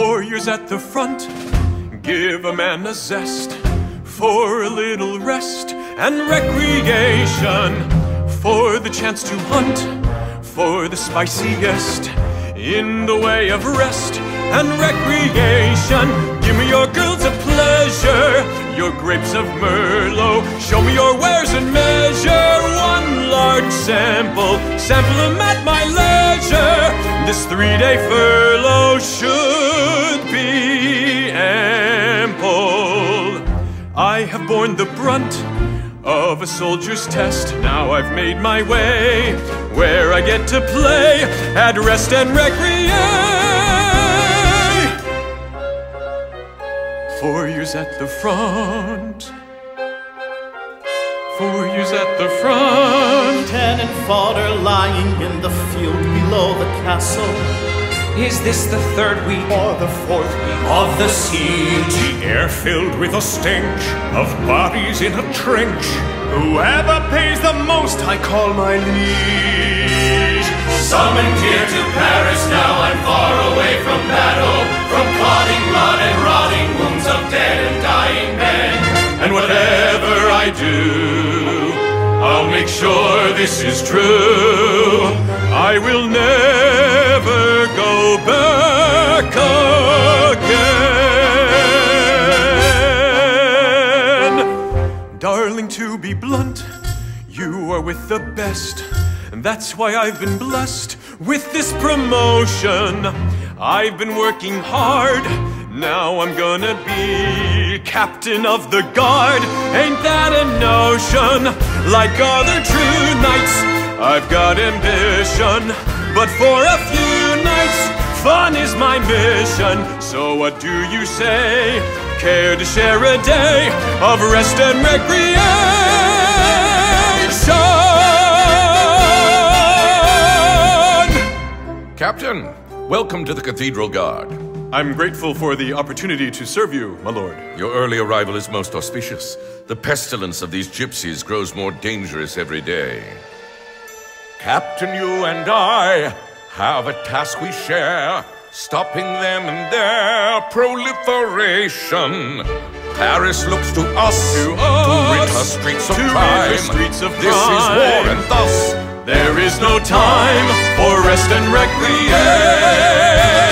Years at the front, give a man a zest for a little rest and recreation, for the chance to hunt, for the spiciest in the way of rest and recreation. Give me your girls of pleasure, your grapes of Merlot. Show me your wares and measure one large sample. Sample them at my. This three day furlough should be ample. I have borne the brunt of a soldier's test. Now I've made my way where I get to play at rest and recreate. Four years at the front. Four years at the front. Cannon fodder lying in the field below the castle. Is this the third week or the fourth week of the siege? The air filled with a stench of bodies in a trench. Whoever pays the most, I call my liege. Summoned here to Paris, now I'm far away from battle, from clotting blood and rotting wounds of dead and dying men. And whatever I do, sure this is true. I will never go back again. Darling, to be blunt, you are with the best. And that's why I've been blessed with this promotion. I've been working hard. Now I'm gonna be captain of the guard. Ain't that a notion? Like other true knights, I've got ambition. But for a few nights, fun is my mission. So what do you say? Care to share a day of rest and recreation? Captain, welcome to the Cathedral Guard. I'm grateful for the opportunity to serve you, my lord. Your early arrival is most auspicious. The pestilence of these gypsies grows more dangerous every day. Captain, you and I have a task we share, stopping them and their proliferation. Paris looks to us to, us, rid her streets of crime. Streets of this crime. is war, and thus there is no time for rest and recreation.